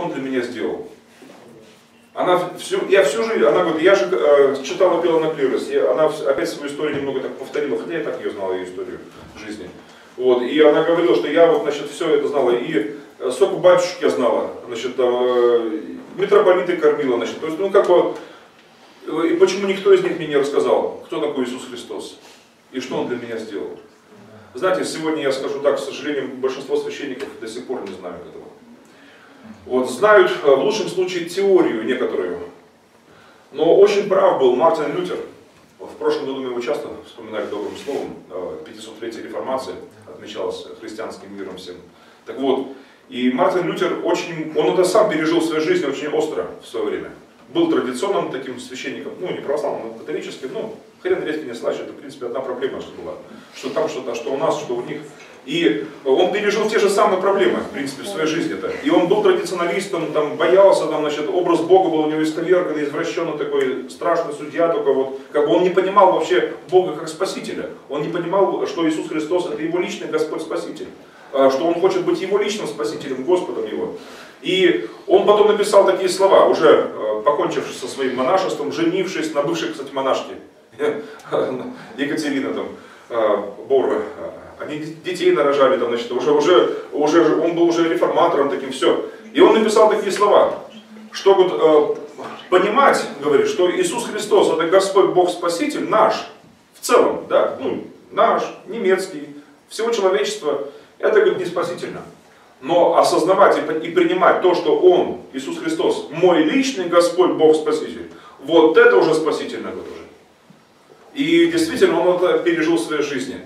он для меня сделал. Она всю, я всю жизнь, она говорит, я же э, читала Пела на Клирос, она опять свою историю немного так повторила, хотя я так ее знала, ее историю жизни. Вот, и она говорила, что я вот, значит, все это знала, и э, соку батюшек я знала, значит, э, митрополиты кормила, значит, то есть, ну, как бы, э, и почему никто из них мне не рассказал, кто такой Иисус Христос, и что Он для меня сделал. Знаете, сегодня я скажу так, к сожалению, большинство священников до сих пор не знают этого. Вот, знают э, в лучшем случае теорию некоторую. Но очень прав был Мартин Лютер. В прошлом году мы его часто вспоминали добрым словом. 500-летие э, реформации отмечалось христианским миром всем. Так вот, и Мартин Лютер очень, он это сам пережил в своей жизни очень остро в свое время. Был традиционным таким священником, ну не православным, но католическим, ну хрен редко не слышит, это в принципе одна проблема, что была. Что там что-то, что у нас, что у них. И он пережил те же самые проблемы, в принципе, в своей жизни-то. И он был традиционалистом, там, боялся, там, значит, образ Бога был у него исковерканный, извращенный такой, страшный судья, только вот, как бы он не понимал вообще Бога как Спасителя. Он не понимал, что Иисус Христос это его личный Господь Спаситель. А, что он хочет быть его личным Спасителем, Господом его. И он потом написал такие слова, уже а, покончившись со своим монашеством, женившись на бывшей, кстати, монашке, Екатерина там, а, Борва, они детей нарожали, там, значит, уже, уже, уже, он был уже реформатором таким, все. И он написал такие слова, что вот, э, понимать, говорит, что Иисус Христос это Господь Бог Спаситель наш, в целом, да, ну, наш, немецкий, всего человечества, это, говорит, не спасительно. Но осознавать и принимать то, что Он, Иисус Христос, мой личный Господь Бог Спаситель, вот это уже спасительно, говорит, уже. И действительно, Он это пережил в своей жизни.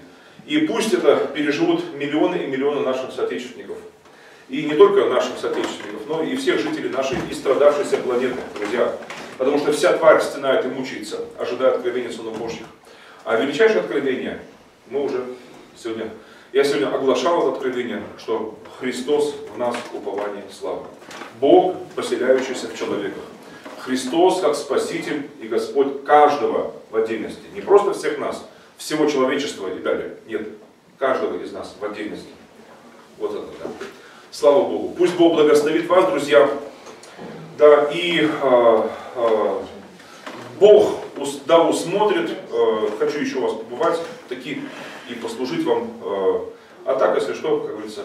И пусть это переживут миллионы и миллионы наших соотечественников. И не только наших соотечественников, но и всех жителей нашей истрадавшейся планеты, друзья. Потому что вся тварь стенает и мучается, ожидая откровения Сынов Божьих. А величайшее откровение мы уже сегодня, я сегодня оглашал это откровение, что Христос в нас упование славы. Бог, поселяющийся в человеках. Христос как Спаситель и Господь каждого в отдельности. Не просто всех нас, всего человечества и далее. Нет, каждого из нас в отдельности. Вот это, да. Слава Богу. Пусть Бог благословит вас, друзья. Да, и э, э, Бог да, усмотрит, э, хочу еще вас побывать, такие и послужить вам. Э, а так, если что, как говорится,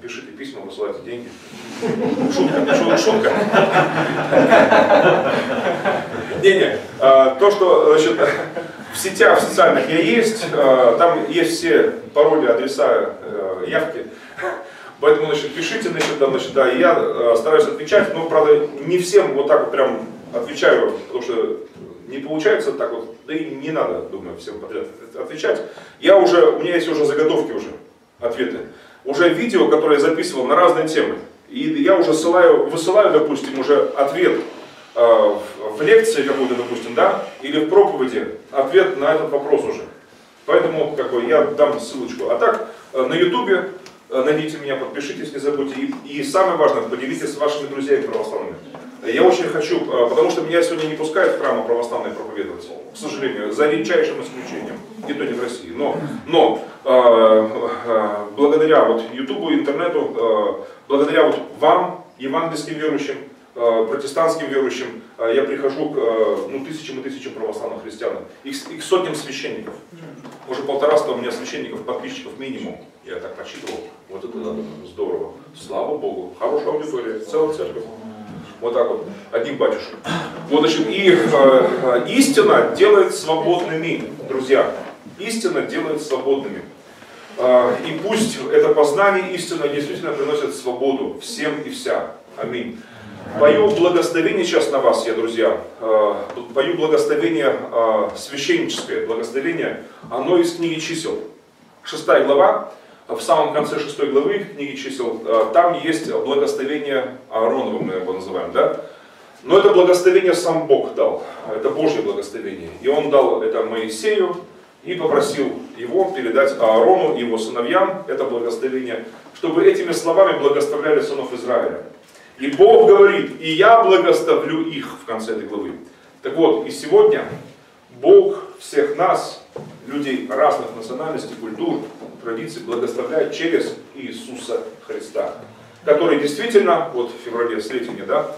пишите письма, высылайте деньги. Шутка, шутка, шутка. Не-не, э, то, что, значит, в сетях в социальных я есть, э, там есть все пароли, адреса, э, явки. Поэтому, значит, пишите, значит, да, значит, да, я э, стараюсь отвечать, но, правда, не всем вот так вот прям отвечаю, потому что не получается так вот, да и не надо, думаю, всем подряд отвечать. Я уже, у меня есть уже заготовки уже, ответы. Уже видео, которое я записывал на разные темы. И я уже ссылаю, высылаю, допустим, уже ответ Э, в лекции какой-то, допустим, да, или в проповеди ответ на этот вопрос уже. Поэтому как бы, я дам ссылочку. А так, э, на ютубе э, найдите меня, подпишитесь, не забудьте. И, и самое важное, поделитесь с вашими друзьями православными. Я очень хочу, потому что меня сегодня не пускают в храмы православные проповедовать, к сожалению, за редчайшим исключением, и то не в России. Но, но э, э, вот Ютубу, интернету, э, благодаря вот вам, евангельским верующим, Э, протестантским верующим, э, я прихожу к э, ну, тысячам и тысячам православных христиан, их, их сотням священников. Уже полтораста у меня священников, подписчиков минимум. Я так посчитывал. Вот это здорово. Слава Богу. Хорошая аудитория, целая церковь. Вот так вот, одних батюшек. Вот, значит, и э, истина делает свободными, друзья. Истина делает свободными. Э, и пусть это познание истины действительно приносит свободу всем и вся. Аминь. Пою благословение сейчас на вас, я, друзья. Э, пою благословение э, священническое, благословение, оно из книги чисел. Шестая глава, в самом конце шестой главы книги чисел, там есть благословение Ааронова, мы его называем, да? Но это благословение сам Бог дал, это Божье благословение. И он дал это Моисею и попросил его передать Аарону и его сыновьям это благословение, чтобы этими словами благословляли сынов Израиля. И Бог говорит, и я благословлю их в конце этой главы. Так вот, и сегодня Бог всех нас, людей разных национальностей, культур, традиций, благословляет через Иисуса Христа. который действительно, вот в феврале Сретения, да,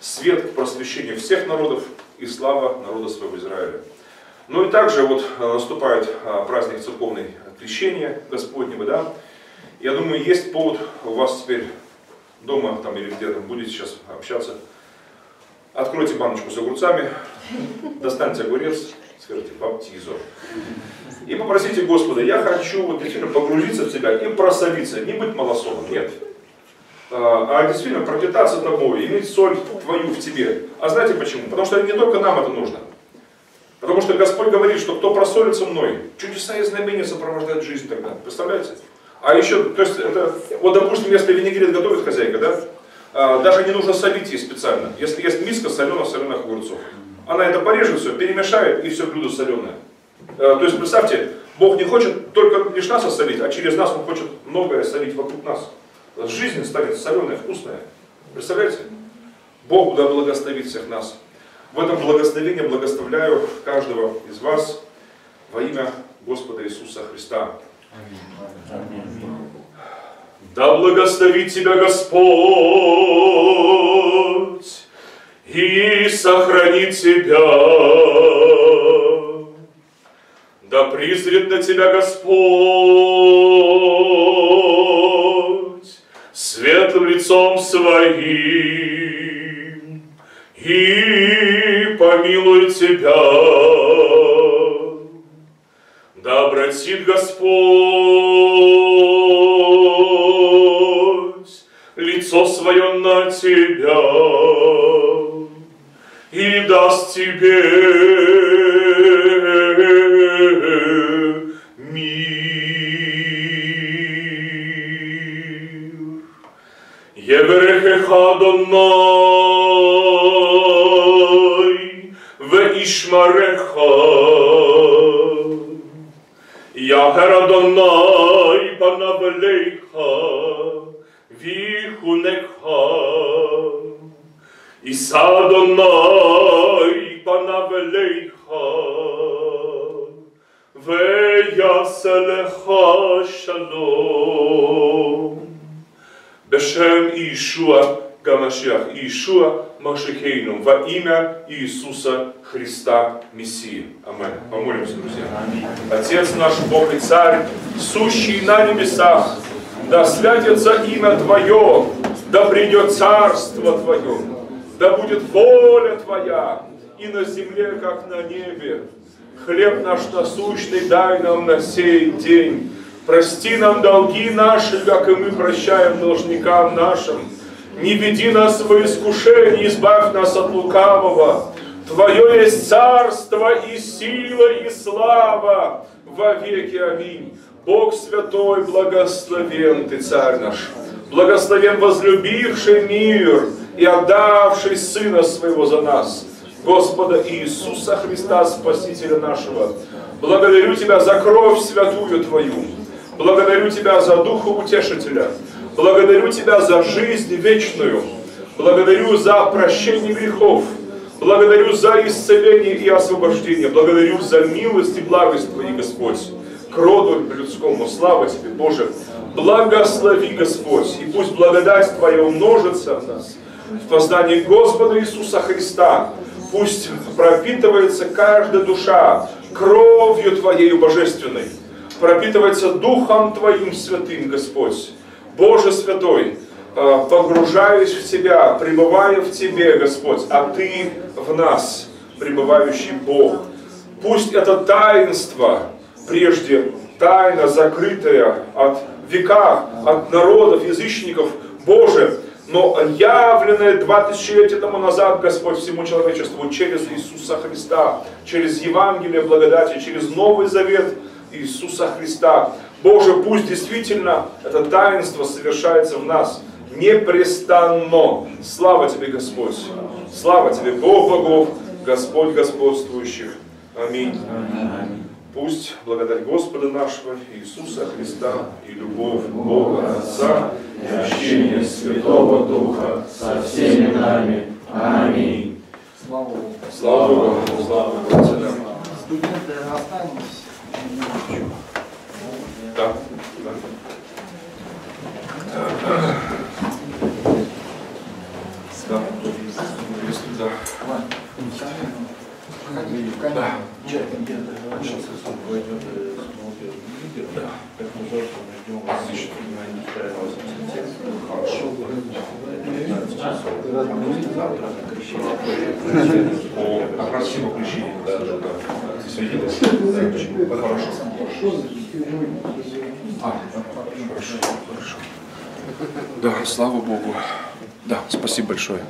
свет к просвещению всех народов и слава народа своего Израиля. Ну и также вот э, наступает а, праздник церковной крещения Господнего, да. Я думаю, есть повод у вас теперь дома там или где-то будете сейчас общаться. Откройте баночку с огурцами, достаньте огурец, скажите баптизо. И попросите Господа, я хочу вот действительно погрузиться в тебя и просовиться, не быть малосолом, нет. А, а действительно пропитаться тобой, иметь соль твою в тебе. А знаете почему? Потому что не только нам это нужно. Потому что Господь говорит, что кто просолится мной, чудеса и знамения сопровождают жизнь тогда. Представляете? А еще, то есть, это, вот допустим, если винегрет готовит хозяйка, да, а, даже не нужно солить ей специально. Если есть миска соленых соленых огурцов, она это порежет все, перемешает и все блюдо соленое. А, то есть, представьте, Бог не хочет только лишь нас осолить, а через нас Он хочет многое солить вокруг нас. Жизнь станет соленая, вкусная. Представляете? Бог да благословит всех нас. В этом благословении благословляю каждого из вас во имя Господа Иисуса Христа. Да благословит тебя Господь и сохранит тебя. Да призрит на тебя Господь светлым лицом своим помилует тебя. Да обратит Господь лицо свое на тебя и даст тебе мир. Еврехеха Донай, משמרך. יהר אדוני פניו אליך ויחונך יישא אדוני פניו אליך ויעשה לך שלום. בשם ישוע. Гамашиах Иешуа Машихейну во имя Иисуса Христа Мессии. Аминь. Помолимся, друзья. Отец наш, Бог и Царь, сущий на небесах, да святится имя Твое, да придет царство Твое, да будет воля Твоя и на земле, как на небе. Хлеб наш насущный дай нам на сей день. Прости нам долги наши, как и мы прощаем должникам нашим не веди нас в искушение, избавь нас от лукавого. Твое есть царство и сила и слава во веки. Аминь. Бог святой, благословен Ты, Царь наш. Благословен возлюбивший мир и отдавший Сына Своего за нас. Господа Иисуса Христа, Спасителя нашего. Благодарю Тебя за кровь святую Твою. Благодарю Тебя за Духа Утешителя. Благодарю Тебя за жизнь вечную. Благодарю за прощение грехов. Благодарю за исцеление и освобождение. Благодарю за милость и благость Твои, Господь. К роду людскому. Слава Тебе, Боже. Благослови, Господь. И пусть благодать Твоя умножится в нас. В поздании Господа Иисуса Христа. Пусть пропитывается каждая душа кровью Твоей божественной. Пропитывается Духом Твоим святым, Господь. Боже Святой, э, погружаюсь в Тебя, пребываю в Тебе, Господь, а Ты в нас, пребывающий Бог. Пусть это таинство, прежде тайна, закрытая от века, от народов, язычников, Боже, но явленное два тысячелетия тому назад, Господь, всему человечеству через Иисуса Христа, через Евангелие благодати, через Новый Завет Иисуса Христа. Боже, пусть действительно это таинство совершается в нас непрестанно. Слава Тебе, Господь. Слава Тебе, Бог богов, Господь господствующих. Аминь. Пусть благодать Господа нашего Иисуса Христа и любовь Бога Отца и общение Святого Духа со всеми нами. Аминь. Слава Богу. Слава Богу. Слава Богу. Студенты останемся. Да. да. Да. Если да. Да. О, как раз всего крещения. Да, да, да. Здесь виделось. Хорошо. А, хорошо, хорошо. Да, слава Богу. Да, спасибо большое.